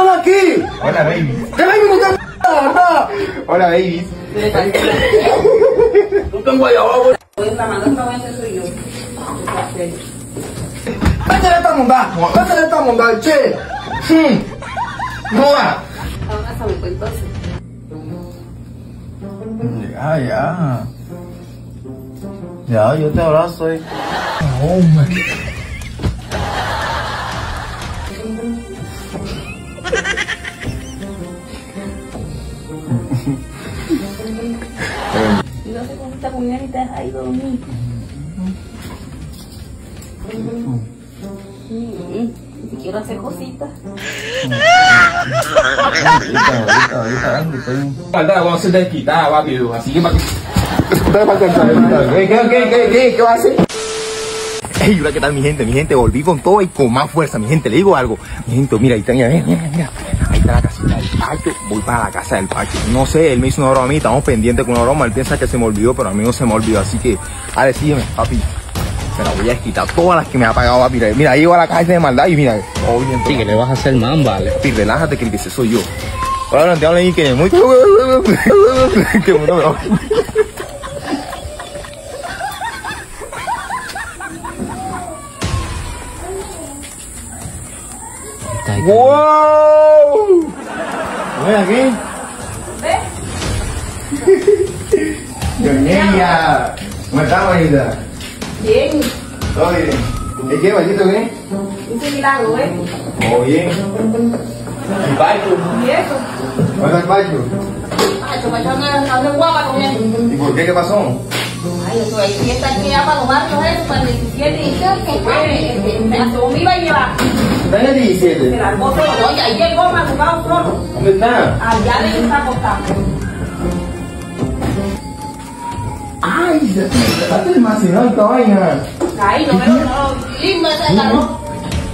aquí? Hola, baby. ¿Qué baby no? Hola, baby. No tengo allá abajo. La mandó esta vez soy yo. Vete de esta monda. Vete de esta monda, che. Hmm. No va. Ahora me cuento así. Ya, ya. Ya, yo te abrazo, eh. Oh, man. Él y te deja ahí dormir. Ni siquiera hacer cositas. Ahorita, ahorita, ahorita, estoy... Falta vamos a ser desquitada, papi. Así que para que. Ustedes para que ¿Qué, qué, qué, qué, qué, qué va a hacer? Ey, hola, ¿qué tal mi gente? Mi gente, volví con todo y con más fuerza. Mi gente, le digo algo. Mi gente, mira, ahí está, mira, mira, mira, está la casita del patio. Voy para la casa del patio. No sé, él me hizo una broma a mí, estamos pendientes con una broma. Él piensa que se me olvidó, pero a mí no se me olvidó. Así que, a ver, sígueme, papi. Se la voy a desquitar todas las que me ha pagado, papi. Mira, ahí va la caja de maldad y mira. Sí, que le vas a hacer man, vale. Papi, relájate que el que se soy yo. Ahora no te hablen y que muy... que no me Está ahí. ¡Wow! Ven aquí. Doña, ¿cómo estás, bonita? Bien, ¿Todo bien? ¿Es qué, qué? hice milagro, ¿eh? ¿Todo bien? ¿Y Pacho? ¿Y eso? ¿Dónde está Pacho? Tu patrón no es guapa con él. ¿Y por qué? ¿Qué pasó? Ay, eso ahí fiesta aquí ya para los barrios, eso, para el 17 y que fue, este, me me iba a llevar. ¿Está en el Se 17? largó todo, oye, ahí llegó madrugado solo. ¿Dónde está? Allá le está acostado. ¡Ay! Se está almacenado esta vaina. Ahí, no veo, no, es la ropa.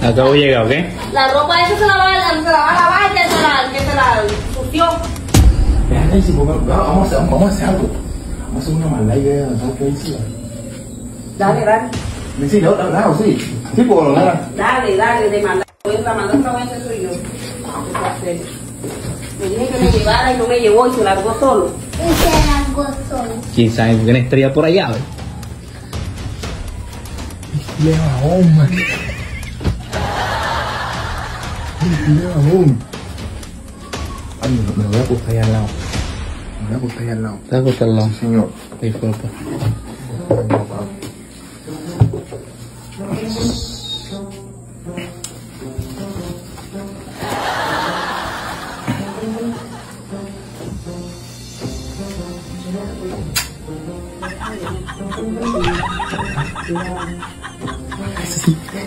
Acabo de llegar, ¿ok? La ropa esa se la va, se la va a lavar, que se la, que se la sució. Vamos a hacer, vamos a hacer algo. Vamos a hacer una maldad y ver. Dale, dale. Sí, no, no, no, sí. Sí, por lo menos. Dale, dale, de mandar. La mandó esta vez soy yo. Me dije que me llevara y no me llevó y se largó solo. Y se largó solo. Quién sabe quién estaría por allá, ¿ves? León, León. Ay, me, me voy a acostar ahí al lado. Me voy a acostar ahí al lado. Te vas a acostar al lado. Señor. Disculpa. Sí,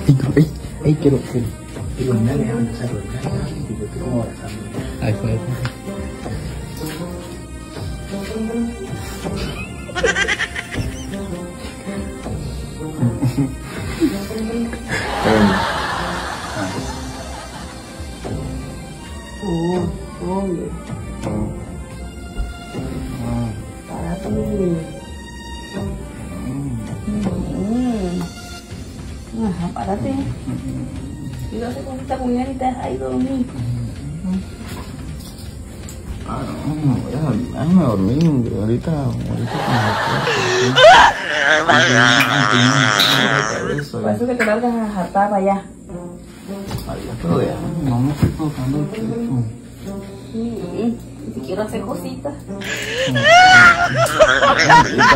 ey, ey, ey, quiero, quiero, quiero mirar, déjame hacerlo, déjame hacerlo, yo quiero abrazarlo. Ahí fue. Fue. Ajá, párate. Y no cómo está con él y te deja ahí dormir. Ah, no, voy a dormir, ay, me dormí, ahorita, ahorita Por eso que te largas a jartar para allá. pero déjame, no me estoy tocando el pecho. Siquiera hacer cositas. Ahorita,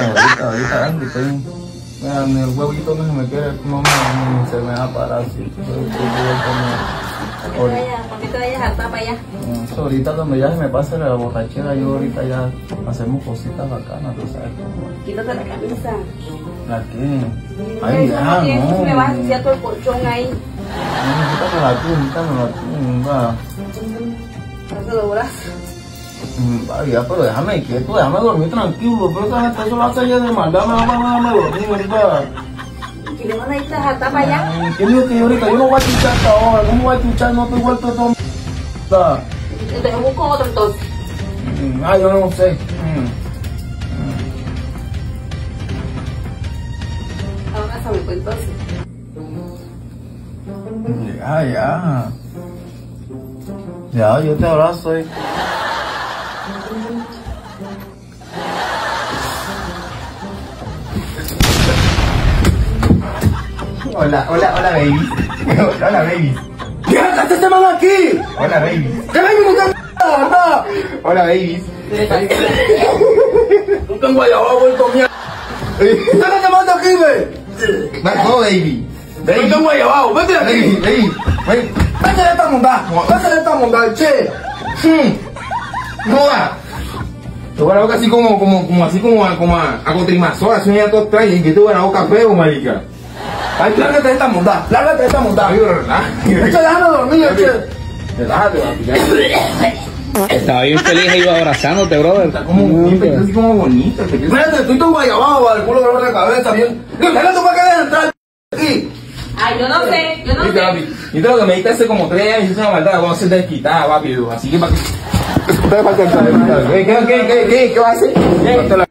ahorita, ahorita, Andy, estoy... Mira, ni el huevito no se me quiere, no me, ni se me va a parar así. Cuando te vayas- cuando te vayas a jartar para allá. Ahorita cuando ya se me pase la borrachera, yo ahorita ya hacemos cositas bacanas, tú sabes. Quítate la camisa. ¿La qué? Ay, ya, no. me vas a ensuciar todo el colchón ahí. No, Quítamela tú, quítamela tú, va. Ya, pero déjame quieto, déjame dormir tranquilo, pero esa gente solo hace ya de maldad, me van a déjame dormir, va. Y le van a ir a para allá. ¿Qué digo que ahorita? Yo no voy a chuchar hasta ahora, ¿cómo voy a chuchar? No estoy vuelto todo. Te busco otro entonces. Mm, Ah, yo no sé. Mm. Ahora se me fue entonces. Ya, ya. Ya, yo te abrazo. eh. Hola, hola, hola, baby. Hola, baby. ¿Qué haces este man aquí? Hola, baby. ¿Qué baby no te? Hola, baby. No tengo allá abajo vuelto mierda. ¿Qué te manda aquí, ve? No, baby. No Baby. tengo allá abajo, vete de aquí. baby. Baby. Vete de esta monda, vete de esta monda, che. Hmm. No va. Te voy a la boca así como, como, como así como a, como a, a contrimazón, así una todo extraña, y que te voy a la boca feo, marica. Ay, lárgate de esta monda, lárgate de esta ¿verdad? Echa, déjame dormir, che. Relájate, papi. Estaba bien feliz ahí abrazándote, brother. Está como, bien, así como bonito. te Mírate, estoy todo allá abajo, el culo de cabeza, bien. Lárgate para que dejes entrar aquí. Ay, yo no sé, yo no Viste, sé. papi. Y todo lo que me diste hace como tres años, es una maldad, vamos a ser desquitada, papi. Así que para que. Falta ¿Qué, qué, qué, qué, qué, qué va a hacer? ¿Qué ¿Qué va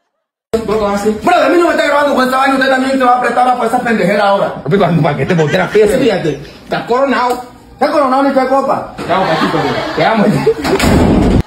a mí no me está grabando con esta vaina, usted también te va a apretar para esa pendejera ahora. ¿para qué te volteas la pieza? Fíjate, estás coronado. ¿Está coronado ni qué copa? Chao, papito. Te amo.